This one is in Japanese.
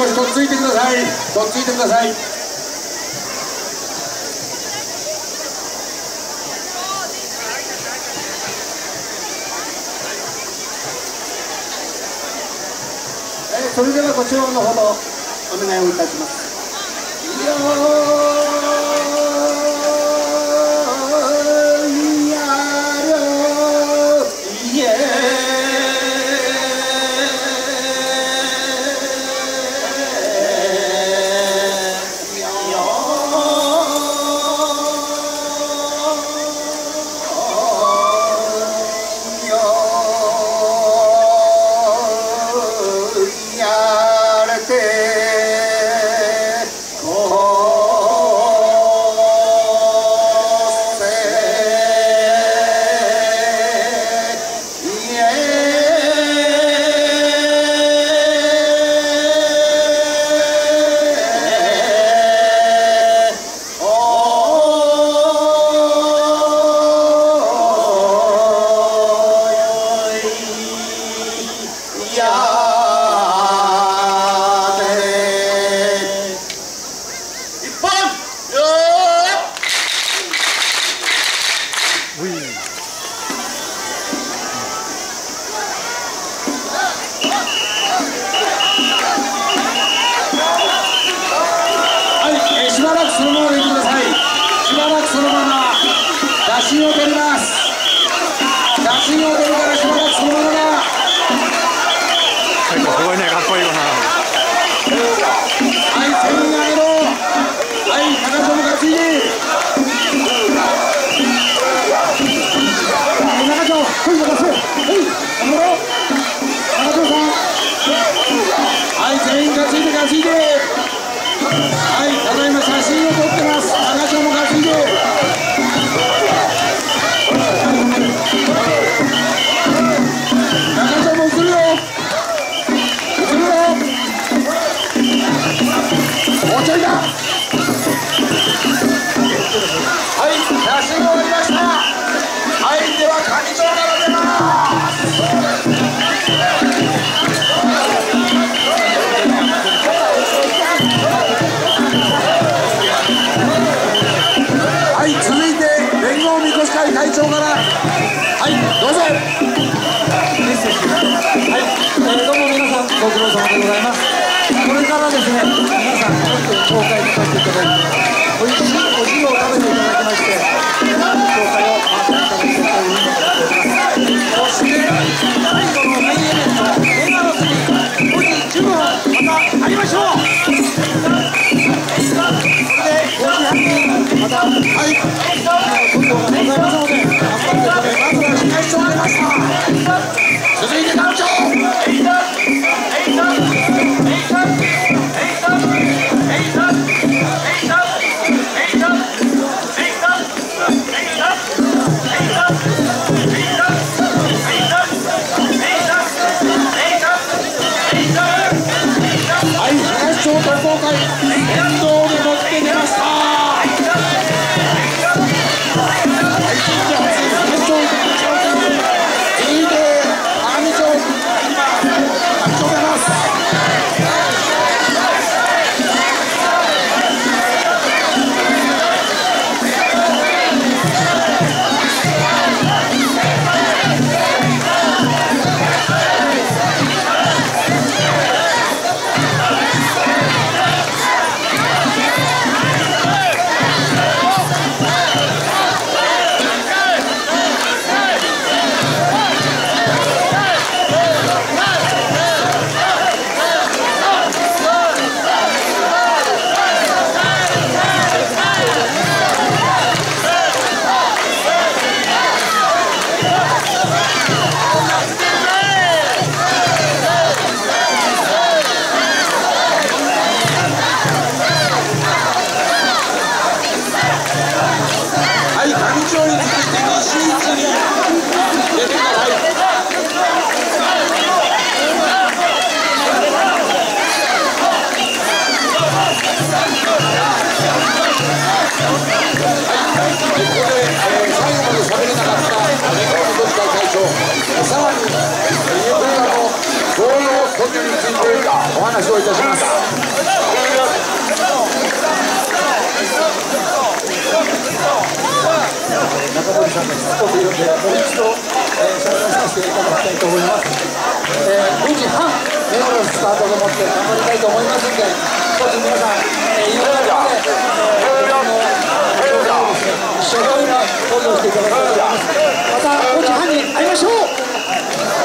少しとっついてください。とっついてください。それではご注文のほどお願いをいたします。はい、しばらくそのままでてください。しばらくそのまま。打診を取ります。をるからしばらくそのまま。はい。どうぞメッセージはい、えー、どうも皆さんご苦労様でございますこれからですね皆さんちょっと紹介させていただいておいしいお汁を食べていただきまして紹介を回していただきたいと思いますそして最後のメインイベント映画の次5時10分また会いましょうそれで5時半にまた会いましょう所以さらに三浦の同様についてお話をいたします。中森さんうのでもう一度、えー、させていただきたいと思います、えー、5時半目のスタートでもって頑張りたいと思います。ので少し皆さん、えー、いろいろで、え、一生懸命登場していただきたいと思いますまた5時半にましょう。